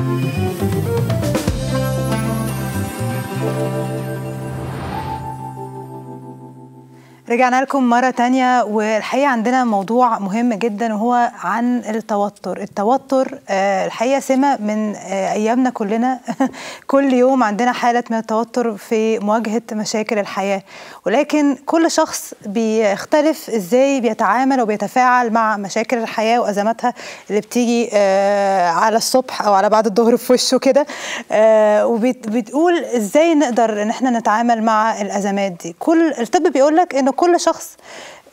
Thank you. رجعنا لكم مرة تانية والحقيقة عندنا موضوع مهم جدا وهو عن التوتر. التوتر آه، الحقيقة سمة من آه، أيامنا كلنا. كل يوم عندنا حالة من التوتر في مواجهة مشاكل الحياة. ولكن كل شخص بيختلف إزاي بيتعامل وبيتفاعل مع مشاكل الحياة وأزماتها اللي بتيجي آه، على الصبح أو على بعد الظهر في وشه كده. وبتقول إزاي نقدر إن إحنا نتعامل مع الأزمات دي. كل الطب بيقول لك إنه كل شخص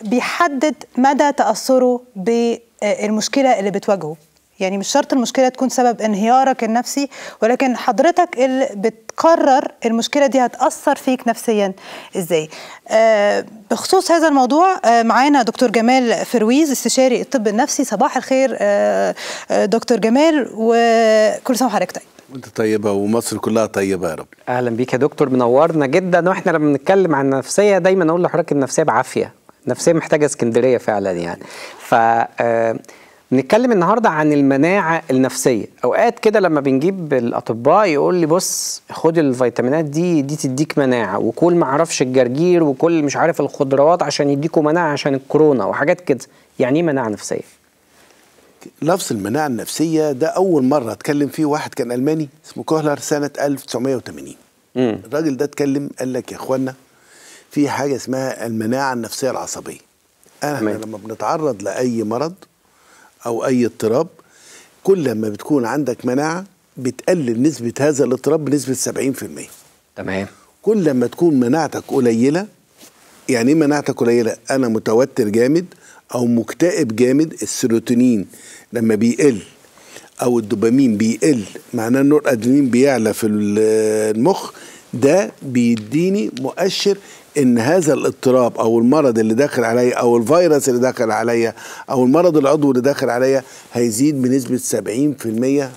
بيحدد مدى تأثره بالمشكلة اللي بتواجهه. يعني مش شرط المشكلة تكون سبب انهيارك النفسي ولكن حضرتك اللي بتقرر المشكلة دي هتأثر فيك نفسيا. إزاي؟ آه بخصوص هذا الموضوع آه معانا دكتور جمال فرويز استشاري الطب النفسي. صباح الخير آه آه دكتور جمال وكل سنة وحضرتك طيب. وانت طيبة ومصر كلها طيبة يا رب. أهلا بيك يا دكتور منورنا جدا. وإحنا لما بنتكلم عن النفسية دايما نقول لحضرتك النفسية بعافية. النفسية محتاجة اسكندرية فعلا يعني. ف آه، بنتكلم النهارده عن المناعة النفسية. أوقات كده لما بنجيب الأطباء يقول لي بص خد الفيتامينات دي دي تديك مناعة. وكل ما أعرفش الجرجير وكل مش عارف الخضروات عشان يديكوا مناعة عشان الكورونا. وحاجات كده. يعني إيه مناعة نفسية؟ لفظ المناعة النفسية ده أول مرة أتكلم فيه واحد كان ألماني اسمه كوهلر سنة 1980 امم الراجل ده اتكلم قال لك يا إخوانا في حاجة اسمها المناعة النفسية العصبية. إحنا. لما بنتعرض لأي مرض أو أي اضطراب كل ما بتكون عندك مناعة بتقلل نسبة هذا الاضطراب بنسبة 70% تمام. كل ما تكون مناعتك قليلة يعني إيه مناعتك قليلة؟ أنا متوتر جامد أو مكتئب جامد السيروتونين. لما بيقل أو الدوبامين بيقل معناه النور ادرينالين بيعلى في ال- المخ ده بيديني مؤشر إن هذا الاضطراب أو المرض اللي داخل عليا أو الفيروس اللي داخل عليا أو المرض العضوي اللي داخل عليا هيزيد بنسبة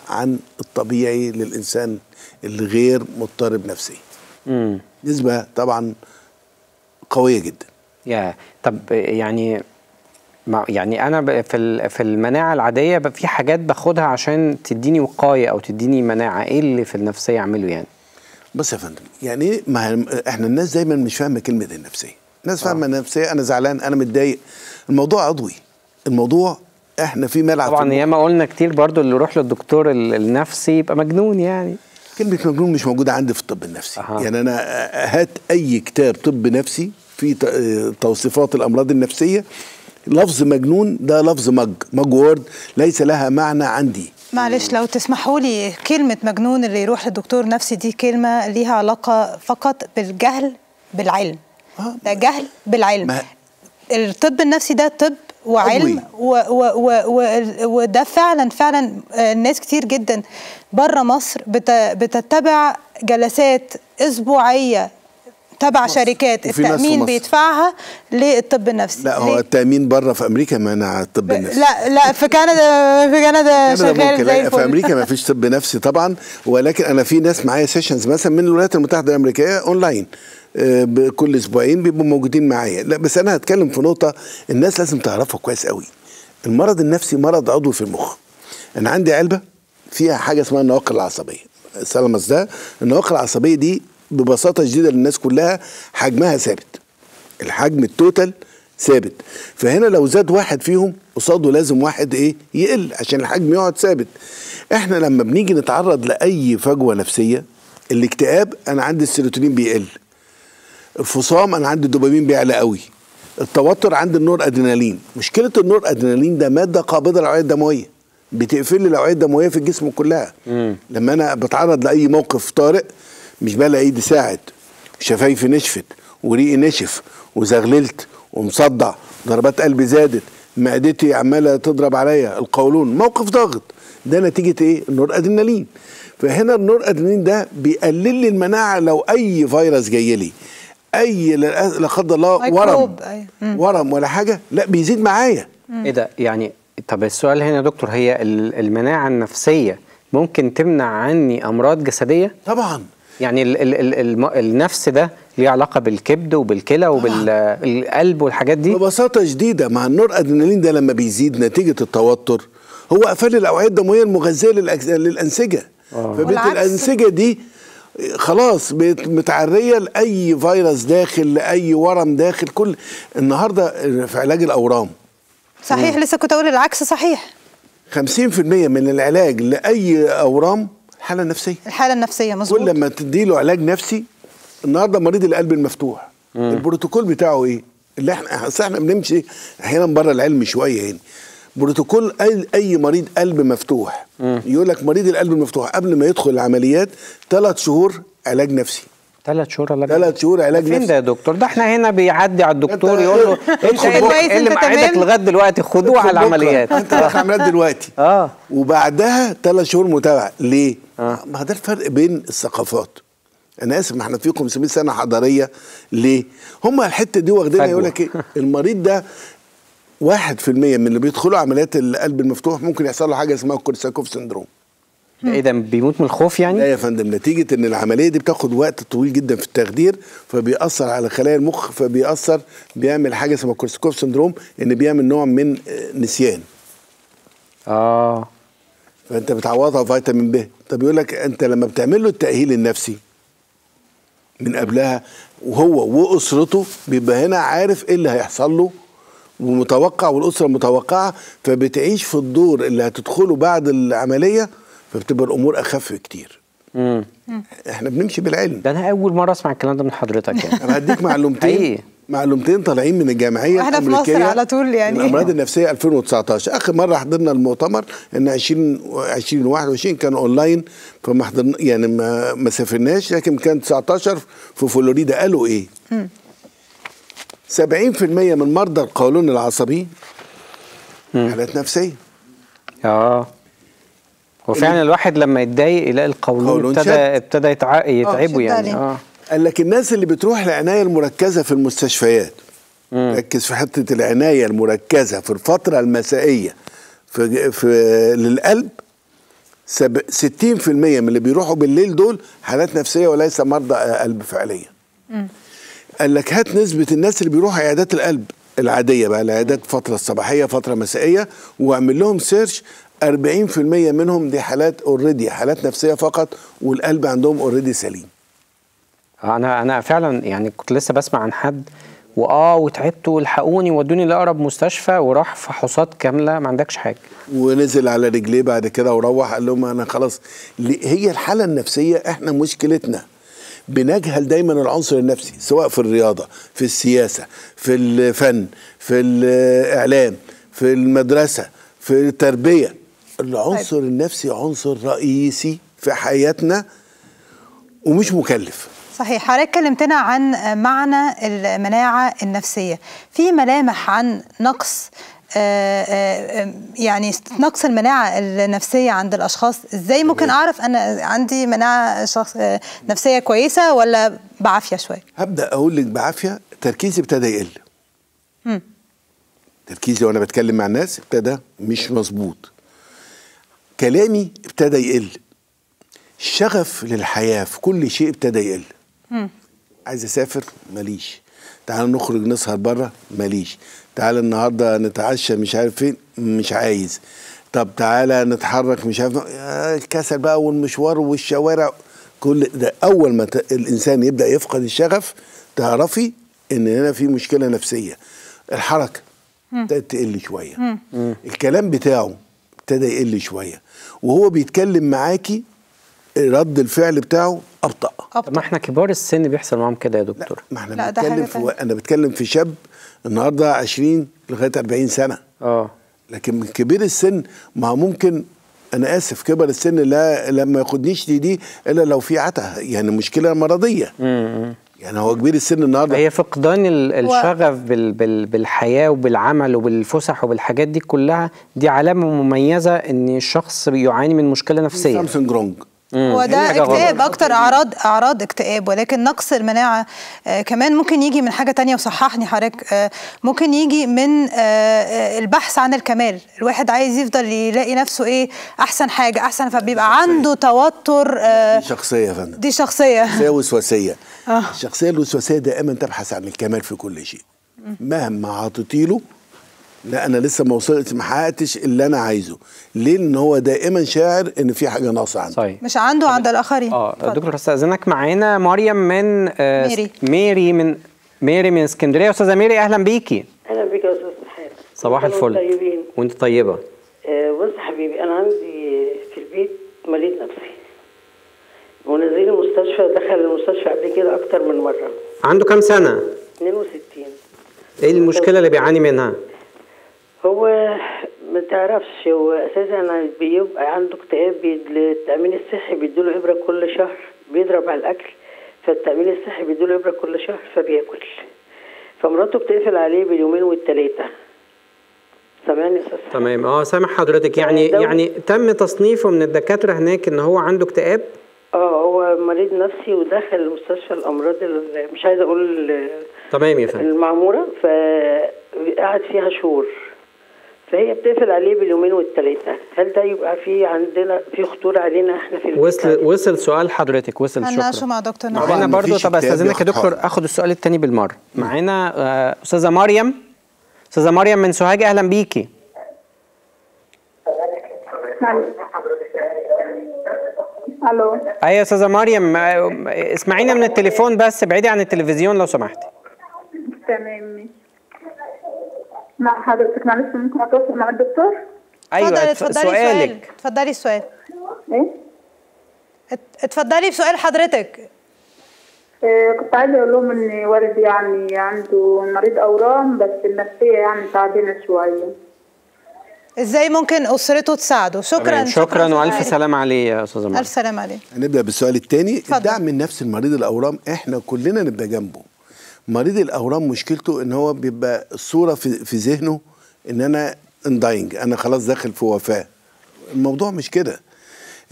70% عن الطبيعي للإنسان الغير مضطرب نفسيا نسبة طبعا قوية جدا. يا طب يعني يعني أنا في في المناعة العادية في حاجات باخدها عشان تديني وقاية أو تديني مناعة. إيه اللي في النفسية أعمله يعني؟ بص يا فندم يعني إيه ما إحنا الناس دايما مش فاهمة كلمة النفسية. الناس فاهمة النفسية أنا زعلان أنا متضايق. الموضوع عضوي. الموضوع إحنا في ملعب طبعا. ياما قلنا كتير برضو اللي يروح للدكتور ال- النفسي يبقى مجنون يعني. كلمة مجنون مش موجودة عندي في الطب النفسي. أها. يعني أنا هات أي كتاب طب نفسي في ت- توصيفات الأمراض النفسية. لفظ مجنون ده لفظ مج مج وورد ليس لها معنى عندي. معلش لو تسمحوا لي كلمة مجنون اللي يروح لدكتور نفسي دي كلمة ليها علاقة فقط بالجهل بالعلم. آه. ده جهل بالعلم. الطب النفسي ده طب وعلم وده فعلا فعلا آه، ناس كتير جدا بره مصر بت بتتبع جلسات أسبوعية تبع شركات التأمين. بيدفعها للطب النفسي. لا هو ليه؟ التأمين بره في أمريكا منع الطب النفسي. لا لا في كندا في كندا شغال زي في أمريكا ما فيش طب نفسي طبعا ولكن أنا في ناس معايا sessions مثلا من الولايات المتحدة الأمريكية اونلاين آه، بكل أسبوعين بيبقوا موجودين معايا. لا بس أنا هتكلم في نقطة الناس لازم تعرفها كويس قوي. المرض النفسي مرض عضوي في المخ. أنا عندي علبة فيها حاجة اسمها النواقل العصبية. ال thalamus ده النواقل العصبية دي ببساطة شديدة للناس كلها حجمها ثابت. الحجم ال total ثابت. فهنا لو زاد واحد فيهم قصاده لازم واحد إيه؟ يقل عشان الحجم يقعد ثابت. إحنا لما بنيجي نتعرض لأي فجوة نفسية الاكتئاب أنا عندي السيروتونين بيقل. الفصام أنا عندي الدوبامين بيعلى قوي. التوتر عندي النور أدرينالين. مشكلة النور أدرينالين ده مادة قابضة للأوعية الدموية. بتقفل لي الأوعية الدموية في الجسم كلها. مم. لما أنا بتعرض لأي موقف طارئ مش بلاقي ايدي ساعد شفايفي نشفت وريقي نشف وزغللت ومصدع ضربات قلبي زادت معدتي عمالة تضرب عليا القولون موقف ضاغط. ده نتيجة إيه؟ النور أدرينالين. فهنا النور أدرينالين ده بيقلل لي المناعة لو أي فيروس جاي لي. أي لا لا قدر الله ورم. أيوة. ورم ولا حاجة؟ لا بيزيد معايا. إيه ده؟ يعني طب السؤال هنا يا دكتور هي ال- المناعة النفسية ممكن تمنع عني أمراض جسدية؟ طبعا. يعني ال ال ال الم- النفس ده ليه علاقة بالكبد وبالكلى وبالقلب والحاجات دي؟ ببساطة شديدة مع النور أدرينالين ده لما بيزيد نتيجة التوتر هو قفل الأوعية الدموية المغذية للأجز- للأنسجة. فبقت. الأنسجة دي خلاص بقت متعرية لأي فيروس داخل لأي ورم داخل كل النهارده في علاج الأورام. صحيح لسه كنت أقول العكس صحيح. 50% من العلاج لأي أورام حاله نفسيه الحالة النفسية مظبوط. كل لما تديله علاج نفسي النهارده مريض القلب المفتوح. البروتوكول بتاعه إيه؟ اللي إحنا أصل إحنا بنمشي أحيانا بره العلم شوية يعني. بروتوكول اي أي مريض قلب مفتوح. يقول لك مريض القلب المفتوح قبل ما يدخل العمليات ثلاث شهور علاج نفسي. ثلاث شهور ولا ثلاث شهور علاج فين نفسي. ده يا دكتور؟ ده إحنا هنا بيعدي على الدكتور يقول له أنت إيه كويس، اللي- إيه اللي تمام؟ لغاية دلوقتي خدوه على. العمليات. أنت رايح عمليات دلوقتي. آه. وبعدها ثلاث شهور متابعة. ليه؟ آه. ما ده الفرق بين الثقافات أنا آسف ما إحنا في 500 سنة حضارية ليه؟ هم الحتة دي واخدينها. يقول لك إيه؟ المريض ده واحد في المية من اللي بيدخلوا عمليات القلب المفتوح ممكن يحصل له حاجة اسمها كورساكوف سندروم إيه ده بيموت من الخوف لا يعني يا فندم نتيجة إن العملية دي بتاخد وقت طويل جدا في التخدير فبيأثر على خلايا المخ فبيأثر بيعمل حاجة اسمها كورساكوف سندروم إن بيعمل نوع من آه، نسيان آه فأنت بتعوضها فيتامين ب طب يقول لك أنت لما بتعمل له التأهيل النفسي من قبلها وهو وأسرته بيبقى هنا عارف إيه اللي هيحصل له ومتوقع والأسرة متوقعة فبتعيش في الدور اللي هتدخله بعد العملية فبتبقى الأمور أخف كتير امم إحنا بنمشي بالعلم. ده أنا أول مرة أسمع الكلام ده من حضرتك يعني. أنا هديك معلومتين. معلومتين طالعين من الجمعيه وإحنا في مصر على طول يعني. الأمراض النفسية 2019 آخر مرة حضرنا المؤتمر إن 20 2021 كان أونلاين فما حضرنا يعني ما ما سافرناش لكن كان 19 في فلوريدا قالوا إيه؟ 70% من مرضى القولون العصبي حالات نفسية آه هو فعلا الواحد لما يتضايق يلاقي القولون قولون ابتدى. ابتدى يتع... يتعبه يعني. آه قال لك الناس اللي بتروح العناية المركزة في المستشفيات ركز في حتة العناية المركزة في الفترة المسائية في, في للقلب سب- 60% من اللي بيروحوا بالليل دول حالات نفسية وليس مرضى قلب فعليا. قال لك هات نسبة الناس اللي بيروحوا عيادات القلب العادية بقى العيادات فترة الصباحيه فترة مسائية واعمل لهم search 40% منهم دي حالات already حالات نفسية فقط والقلب عندهم already سليم. أنا أنا فعلا يعني كنت لسه بسمع عن حد وآه وتعبت والحقوني ودوني لأقرب مستشفى وراح فحوصات كاملة ما عندكش حاجة. ونزل على رجليه بعد كده وروح قال لهم أنا خلاص. هي الحالة النفسية إحنا مشكلتنا. بنجهل دايما العنصر النفسي سواء في الرياضة في السياسة في الفن في الإعلام في المدرسة في التربية. العنصر النفسي عنصر رئيسي في حياتنا ومش مكلف. صحيح. حضرتك كلمتنا عن معنى المناعة النفسية. في ملامح عن نقص آه، آه، يعني نقص المناعة النفسية عند الأشخاص؟ إزاي ممكن أعرف أنا عندي مناعة شخص نفسية كويسة ولا بعافية شوية؟ هبدأ أقول لك بعافية تركيزي ابتدى يقل. تركيزي وأنا بتكلم مع الناس ابتدى مش مظبوط. كلامي ابتدى يقل. الشغف للحياة في كل شيء ابتدى يقل. عايز أسافر؟ ماليش. تعال نخرج نسهر بره ماليش. تعال النهارده نتعشى مش عارف فين؟ مش عايز. طب تعالى نتحرك مش عارف. آه، الكسل بقى والمشوار والشوارع كل ده. أول ما ت- الإنسان يبدأ يفقد الشغف تعرفي إن هنا في مشكلة نفسية. الحركة ابتدت تقل شوية. الكلام بتاعه ابتدى يقل شوية. وهو بيتكلم معاكي رد الفعل بتاعه أبطأ. طب ما إحنا كبار السن بيحصل معاهم كده يا لا دكتور ما إحنا لا، بنتكلم في تانية. أنا بتكلم في شاب النهارده 20 لغاية 40 سنة. آه. لكن من كبير السن ما هو ممكن أنا آسف كبر السن لا لما ياخدنيش دي دي إلا لو في عته يعني مشكلة مرضية. امم يعني هو كبير السن النهارده. هي فقدان ال- الشغف بال بال بالحياة وبالعمل وبالفسح وبالحاجات دي كلها دي علامة مميزة إن الشخص يعاني من مشكلة نفسية. سامسونج رونج. هو ده غلط. اكتئاب أكتر اعراض أعراض اكتئاب ولكن نقص المناعة. آه كمان ممكن يجي من حاجة تانية وصححني حضرتك. آه ممكن يجي من آه آه البحث عن الكمال. الواحد عايز يفضل يلاقي نفسه إيه؟ أحسن حاجة أحسن فبيبقى عنده توتر آه دي شخصية يا فندم. دي شخصية. شخصية وسواسية. آه. الشخصية الوسواسية دائما تبحث عن الكمال في كل شيء. مهما عطيتي له لا أنا لسه ما وصلت ما حققتش اللي أنا عايزه. ليه؟ لأن هو دائما شاعر إن في حاجة ناقصة عنده صحيح. مش عنده عند الآخرين. آه. دكتور استاذنك معانا مريم من آه، ميري. ميري من ميري من اسكندرية. أستاذة ميري أهلا بيكي. أهلا بك يا أستاذ حاتم صباح كل سنة الفل. طيبين وأنت طيبة. آه، بص يا حبيبي أنا عندي في البيت مريض نفسي ونزيل المستشفى دخل المستشفى قبل كده أكتر من مرة. عنده كام سنة؟ 62 إيه المشكلة اللي بيعاني منها؟ هو ما تعرفش هو أساسا بيبقى عنده اكتئاب بي- التامين الصحي بيديله إبرة كل شهر بيضرب على الأكل فالتأمين الصحي بيديله إبرة كل شهر فبياكل. فمراته بتقفل عليه باليومين والثلاثه سامعني تمام. آه سامح حضرتك. يعني يعني تم تصنيفه من الدكاترة هناك إن هو عنده اكتئاب؟ آه هو مريض نفسي ودخل مستشفى الأمراض ال- مش عايزه أقول تمام يا فندم. المعمورة فقعد فيها شهور. فهي بتقفل عليه باليومين والثلاثه هل ده يبقى في عندنا في خطورة علينا إحنا في البيت؟ وصل وصل سؤال حضرتك وصل هنناقشه شكرا. مع دكتور طبعاً نبيل معانا مفيش طب استاذنك يا دكتور. آخد السؤال التاني بالمرة. معانا آه، أستاذة مريم. أستاذة مريم من سوهاج أهلا بيكي. ألو. أيوه يا أستاذة مريم آه، اسمعينا من التليفون بس ابعدي عن التلفزيون لو سمحتي. تمام. مع حضرتك معلش ممكن أتواصل مع الدكتور؟ أيوه اتفضلي اتف- اتفضلي سؤالك. اتفضلي السؤال إيه؟ ات- اتفضلي بسؤال حضرتك. آه، كنت عايزة أقول لهم إن والدي يعني عنده مريض أورام بس النفسية يعني تعبانه شوية. إزاي ممكن أسرته تساعده؟ شكرا تمام، شكرا وألف. سلام عليه يا أستاذة ألف سلام عليه هنبدأ بالسؤال الثاني. الدعم النفسي لمريض الأورام إحنا كلنا نبقى جنبه. مريض الأورام مشكلته إن هو بيبقى الصورة في, في ذهنه إن أنا انداينج أنا خلاص داخل في وفاة. الموضوع مش كده.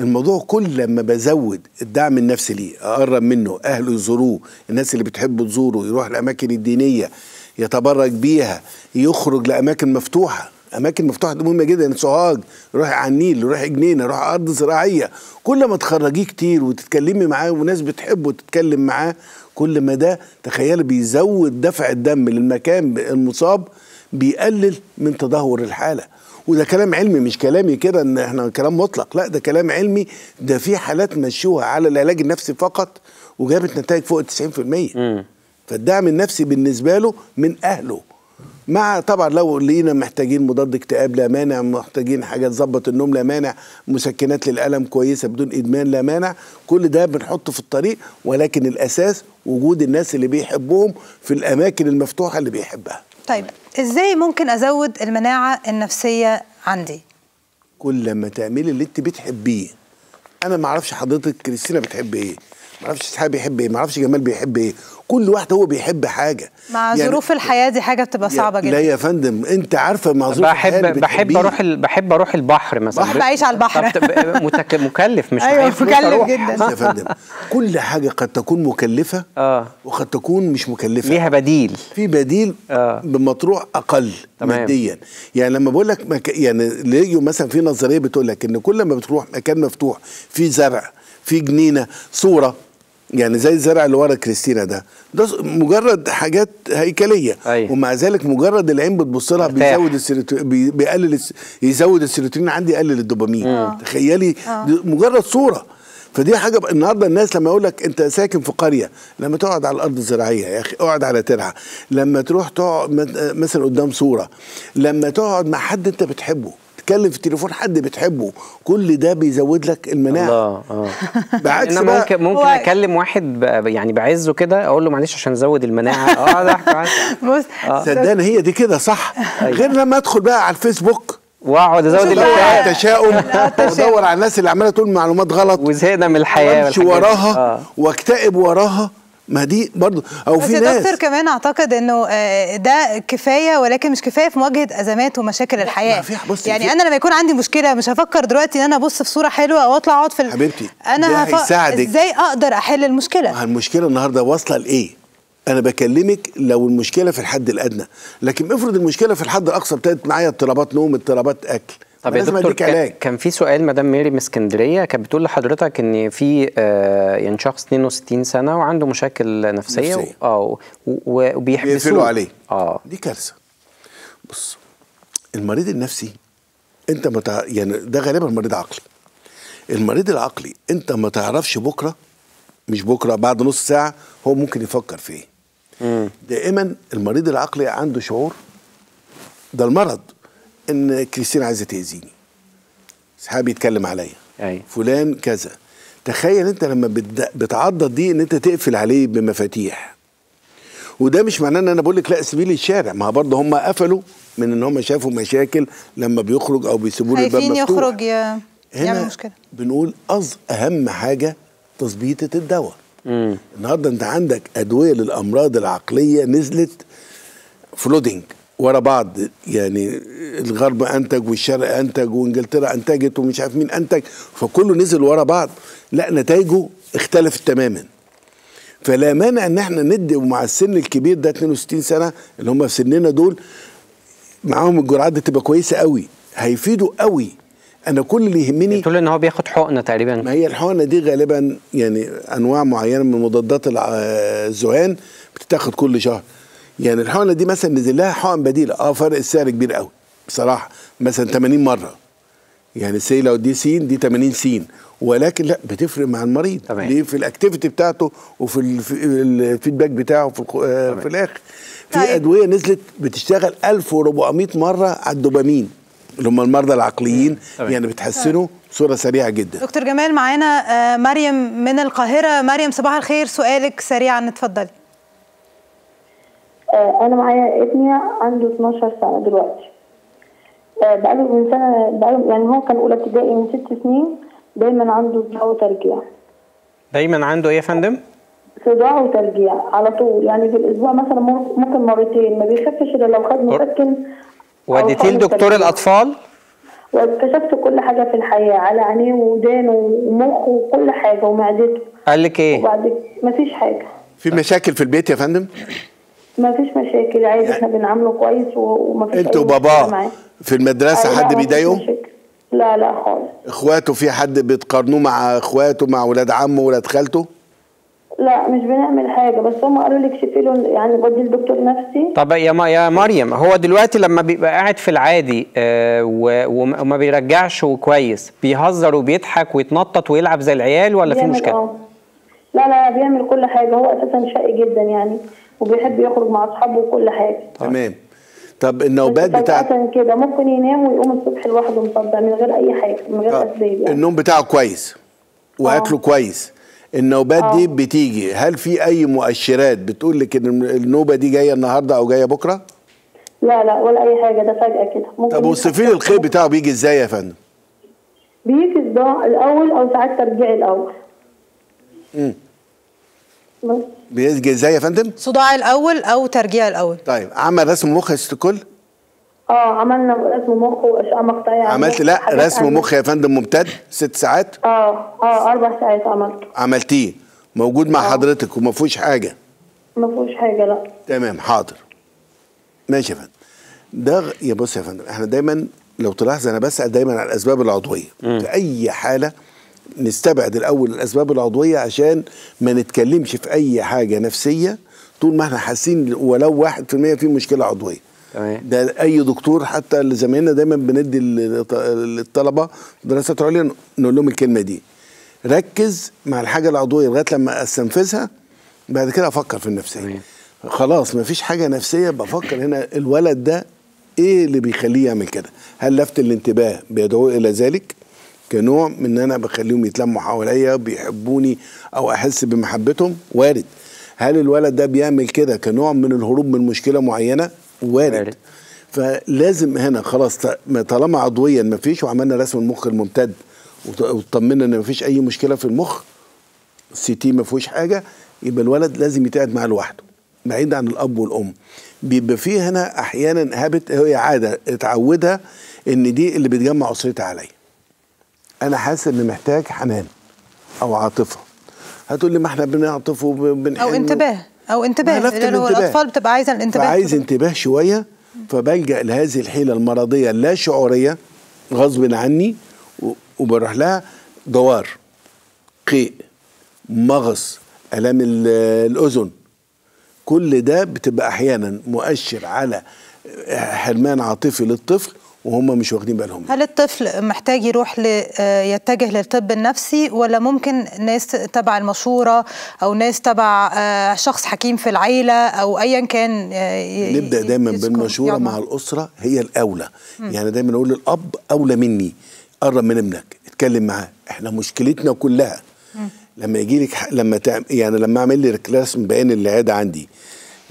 الموضوع كل لما بزود الدعم النفسي ليه أقرب منه اهله يزوروه الناس اللي بتحبه تزوره يروح الأماكن الدينية يتبرك بيها يخرج لأماكن مفتوحة. أماكن مفتوحة دي مهمة جدا سوهاج روحي على النيل روحي جنينة روحي أرض زراعية. كل ما تخرجيه كتير وتتكلمي معاه وناس بتحبه تتكلم معاه كل ما ده تخيلي بيزود دفع الدم للمكان المصاب بيقلل من تدهور الحالة. وده كلام علمي مش كلامي كده إن إحنا كلام مطلق لا ده كلام علمي. ده في حالات مشوها على العلاج النفسي فقط وجابت نتائج فوق ال 90% فالدعم النفسي بالنسبة له من أهله. مع طبعا لو لقينا محتاجين مضاد اكتئاب لا مانع محتاجين حاجة تظبط النوم لا مانع مسكنات للألم كويسة بدون إدمان لا مانع كل ده بنحطه في الطريق ولكن الأساس وجود الناس اللي بيحبوهم في الأماكن المفتوحة اللي بيحبها. طيب إزاي ممكن أزود المناعة النفسية عندي؟ كل لما تعملي اللي انت بتحبيه. أنا ما أعرفش حضرتك كريستينا بتحب إيه. ما أعرفش اسحاق بيحب إيه ما أعرفش جمال بيحب إيه كل واحد هو بيحب حاجة مع ظروف الحياة دي حاجة بتبقى صعبة لا جدا يا فندم انت عارفة مع ظروف الحياة اللي بحب بحب. أروح ال... بحب أروح البحر مثلا بحب أعيش على البحر. متك... مكلف مش فلوس مكلف. جدا. يا فندم كل حاجة قد تكون مكلفة آه وقد تكون مش مكلفة ليها بديل في بديل آه. بمطروح أقل تمام. ماديا يعني لما بقول لك مك... يعني ليجوا مثلا في نظرية بتقول لك إن كل ما بتروح مكان مفتوح في زرع في جنينة صورة يعني زي الزرع اللي ورا كريستينا ده. ده مجرد حاجات هيكلية. أيوة. ومع ذلك مجرد العين بتبص لها. بيزود السيروتونين بي... بيقلل الس... يزود السيروتونين عندي يقلل الدوبامين. تخيلي دي مجرد صورة. فدي حاجة بقى النهارده الناس لما يقول لك أنت ساكن في قرية لما تقعد على الأرض الزراعية يا أخي اقعد على ترعة. لما تروح تقعد مثلا قدام صورة. لما تقعد مع حد أنت بتحبه. تتكلم في التليفون حد بتحبه كل ده بيزود لك المناعة. الله آه. بعكس أنا بقى ممكن ممكن أكلم واحد ب... يعني بعزه كده أقول له معلش عشان ازود المناعة. آه ده معاك. بص صدقني هي دي كده صح؟ غير لما أدخل بقى على الفيسبوك. وأقعد أزود بقى. على التشاؤم. وأدور على الناس اللي عمالة تقول معلومات غلط. وزهقنا من الحياة وأمشي. وراها. آه. وأكتئب وراها. ما دي برضو أو في ناس. دكتور كمان أعتقد إنه آه، ده كفاية ولكن مش كفاية في مواجهة أزمات ومشاكل الحياة. ما في- بصي، يعني أنا لما يكون عندي مشكلة مش هفكر دلوقتي إن أنا أبص في صورة حلوة أو أطلع أقعد في ال- حبيبتي، أنا هف... هيساعدك. إزاي أقدر أحل المشكلة؟ ما المشكلة النهارده واصلة لإيه؟ أنا بكلمك لو المشكلة في الحد الأدنى لكن افرض المشكلة في الحد الأقصى ابتدت معايا اضطرابات نوم اضطرابات أكل طب يا دكتور كان, كان في سؤال مدام ميري من اسكندرية كانت بتقول لحضرتك إن في آه يعني شخص 62 سنة وعنده مشاكل نفسية نفسية. آه وبيحبسوه. بيقفلوا عليه. آه. دي كارثة. بص المريض النفسي أنت متع... يعني ده غالبا مريض عقلي. المريض العقلي أنت ما تعرفش بكرة مش بكرة بعد نص ساعة هو ممكن يفكر في إيه. دائما المريض العقلي عنده شعور ده المرض. إن كريستين عايزة تأذيني. صحابي يتكلم عليا. أيوة. فلان كذا. تخيل أنت لما بتعضد دي إن أنت تقفل عليه بمفاتيح. وده مش معناه إن أنا بقول لك لا سيبيه لي الشارع ما برضه هم قفلوا من إن هم شافوا مشاكل لما بيخرج أو بيسيبوا له الباب خايفين مفتوح. يخرج ي- يعمل هنا مشكلة. بنقول أص أهم حاجة تظبيطة الدواء. النهارده أنت عندك أدوية للأمراض العقلية نزلت فلودنج ورا بعض يعني الغرب أنتج والشرق أنتج وإنجلترا أنتجت ومش عارف مين أنتج فكله نزل ورا بعض. لا نتائجه اختلفت تماما. فلا مانع إن إحنا ندي مع السن الكبير ده 62 سنة اللي هم في سننا دول معاهم الجرعات دي تبقى كويسة قوي. هيفيدوا قوي. أنا كل اللي يهمني تقول إن هو بياخد حقنة ما تقريبا هي الحقنة دي غالبا يعني أنواع معينة من مضادات الع- الذهان بتتاخد كل شهر. يعني الحقنة دي مثلا نزل لها حقن بديله آه فرق السعر كبير قوي بصراحة. مثلا 80 مرة. يعني سي لو دي سين دي 80 سين. ولكن لا بتفرق مع المريض. تمام. ليه في ال activity بتاعته وفي الف- ال feedback بتاعه في, آه، في الآخر. في طيب. أدوية نزلت بتشتغل 1400 مرة على الدوبامين. اللي هم المرضى العقليين. تمام. يعني بتحسنوا بصوره سريعة جدا. دكتور جمال معانا آه، مريم من القاهرة. مريم صباح الخير. سؤالك سريعا اتفضلي. أنا معايا ابني عنده 12 سنة دلوقتي. آه، بقاله من سنه بقاله يعني هو كان أولى ابتدائي من ست سنين دايما عنده صداع وترجيع. دايما عنده إيه يا فندم؟ صداع وترجيع على طول. يعني في الأسبوع مثلا ممكن مرتين ما بيخفش إلا لو خد مسكن وديتيه لدكتور. الأطفال؟ واكتشفت كل حاجة في الحياة على عينيه ودانه ومخه وكل حاجة ومعدته. قال لك إيه؟ وبعد مفيش حاجة. في مشاكل في البيت يا فندم؟ مفيش مشاكل عادي إحنا بنعامله كويس و- ومفيش انت وباباه. في المدرسة آه، لا، حد بيضايقه. لا لا خالص. اخواته في حد بتقارنوه مع اخواته مع ولاد عمه ولاد خالته؟ لا مش بنعمل حاجة بس هم قالوا لي اكشفي له يعني بدي لدكتور نفسي. طب يا ما يا مريم هو دلوقتي لما بيبقى قاعد في العادي آه وما وما بيرجعش كويس بيهزر وبيضحك ويتنطط ويلعب زي العيال ولا في مشكلة؟ آه. لا لا بيعمل كل حاجة هو أساسا شقي جدا يعني. وبيحب يخرج مع أصحابه وكل حاجة. تمام. طب النوبات بتاعت فجأة كده ممكن ينام ويقوم الصبح لوحده مصدع من غير أي حاجة من غير آه، اسباب يعني. النوم بتاعه كويس واكله كويس. النوبات دي بتيجي. هل في أي مؤشرات بتقول لك إن النوبة دي جاية النهارده أو جاية بكرة؟ لا لا ولا أي حاجة. ده فجأة كده. ممكن طب وصفي لي الخير بتاعه بيجي إزاي يا فندم؟ بيجي صداع الأول أو ساعات ترجيع الأول. مم. بس بيجي إزاي يا فندم؟ صداع الأول أو ترجيع الأول. طيب عمل رسم مخ يا ست الكل آه عملنا رسم مخ واشعه مقطعيه على عملت؟ لا رسم مخ يا فندم ممتد. ست ساعات؟ آه آه أربع ساعات عملته عملتيه. موجود مع حضرتك وما فيهوش حاجة؟ ما فيهوش حاجة لا. تمام حاضر. ماشي يا فندم. ده يا بص يا فندم إحنا دايما لو تلاحظ أنا بسأل دايما على الأسباب العضوية. في أي حالة نستبعد الأول الأسباب العضوية عشان ما نتكلمش في أي حاجة نفسية طول ما إحنا حاسين ولو واحد في المية في مشكلة عضوية. تمام. ده أي دكتور حتى اللي زمايلنا دايما بندي للط- للطلبه دراسات عليا نقول لهم الكلمة دي. ركز مع الحاجة العضوية لغاية لما أستنفذها بعد كده أفكر في النفسية. تمام. خلاص مفيش حاجة نفسية بفكر هنا الولد ده إيه اللي بيخليه يعمل كده؟ هل لفت الانتباه بيدعوه إلى ذلك؟ كنوع من إن أنا بخليهم يتلموا حواليا بيحبوني أو أحس بمحبتهم وارد. هل الولد ده بيعمل كده كنوع من الهروب من مشكلة معينة؟ وارد, وارد. فلازم هنا خلاص طالما عضويا ما فيش وعملنا رسم المخ الممتد وط- وطمنا إن ما فيش أي مشكلة في المخ السي تي ما فيهوش حاجة يبقى الولد لازم يتقعد معاه لوحده بعيد عن الأب والأم. بيبقى فيه هنا أحيانا هابت هي عادة اتعودها إن دي اللي بتجمع أسرتها عليا. أنا حاسس ان محتاج حنان أو عاطفة. هتقول لي ما إحنا بنعطف وبنحن أو انتباه أو انتباه. الانتباه. الأطفال بتبقى عايزة الانتباه. فعايز انتباه شوية فبلجأ لهذه الحيلة المرضية اللا شعورية غصب عني وبروح لها دوار قيء مغص الام ال- الأذن. كل ده بتبقى أحيانا مؤشر على حرمان عاطفي للطفل وهم مش واخدين بالهم. هل الطفل محتاج يروح. آه، يتجه للطب النفسي ولا ممكن ناس تبع المشورة أو ناس تبع آه، شخص حكيم في العيلة أو أيا كان آه، نبدأ دايما بالمشورة يقعد مع؟ الأسرة هي الأولى. يعني دايما أقول الأب أولى مني قرب من ابنك اتكلم معاه. إحنا مشكلتنا كلها لما يجي لك لما تعم يعني لما أعمل لك استبيان العيادة عندي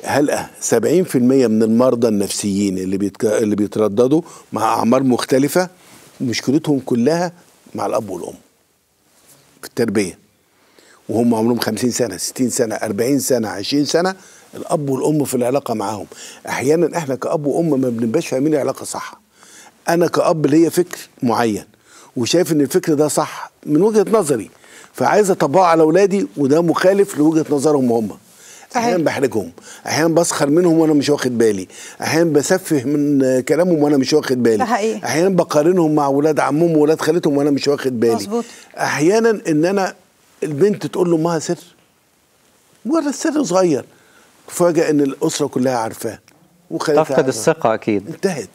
هل 70% من المرضى النفسيين اللي بيتك... اللي بيترددوا مع أعمار مختلفة مشكلتهم كلها مع الأب والأم في التربية. وهم عمرهم 50 سنة 60 سنة 40 سنة 20 سنة الأب والأم في العلاقة معاهم. أحيانا إحنا كأب وأم ما بنبقاش فاهمين العلاقة صح. أنا كأب ليا فكر معين وشايف إن الفكر ده صح من وجهة نظري. فعايز أطبقه على أولادي وده مخالف لوجهة نظرهم هم. أحيانا بحرجهم أحيانا بسخر منهم وأنا مش واخد بالي أحيانا بسفه من كلامهم وأنا مش واخد بالي. أحيانا بقارنهم مع ولاد عمهم وولاد خالتهم وأنا مش واخد بالي مظبوط. أحيانا إن أنا البنت تقول لأمها سر مجرد سر صغير تفاجئ إن الأسرة كلها عارفاه تفقد. الثقة أكيد. انتهت.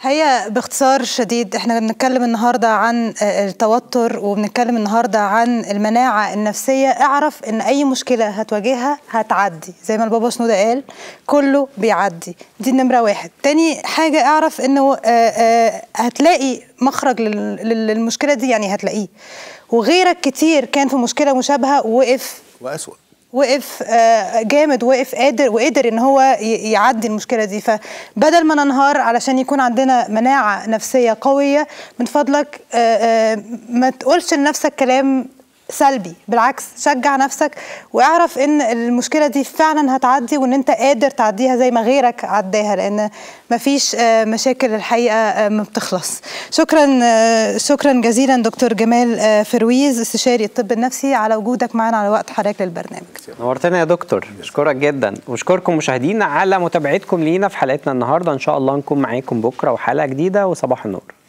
هي باختصار شديد إحنا بنتكلم النهارده عن آه، التوتر وبنتكلم النهارده عن المناعة النفسية. اعرف إن أي مشكلة هتواجهها هتعدي زي ما البابا شنودة قال كله بيعدي. دي النمرة واحد. تاني حاجة أعرف إنه آه، آه، هتلاقي مخرج لل- لل- للمشكلة دي يعني هتلاقيه. وغيرك كتير كان في مشكلة مشابهة وقف وأسوأ. وقف آه، جامد وقف قادر وقدر إن هو يعدي المشكلة دي. فبدل ما ننهار علشان يكون عندنا مناعة نفسية قوية من فضلك آه، آه، ما تقولش لنفسك كلام سلبي. بالعكس شجع نفسك واعرف إن المشكلة دي فعلا هتعدي وإن أنت قادر تعديها زي ما غيرك عداها لأن مفيش آه، مشاكل الحقيقة آه، ما بتخلص. شكرا آه، شكرا جزيلا دكتور جمال فرويز استشاري الطب النفسي على وجودك معنا على وقت حضرتك للبرنامج. نورتنا يا دكتور. أشكرك جدا. واشكركم مشاهدينا على متابعتكم لينا في حلقتنا النهارده. إن شاء الله نكون معاكم بكرة وحلقة جديدة وصباح النور.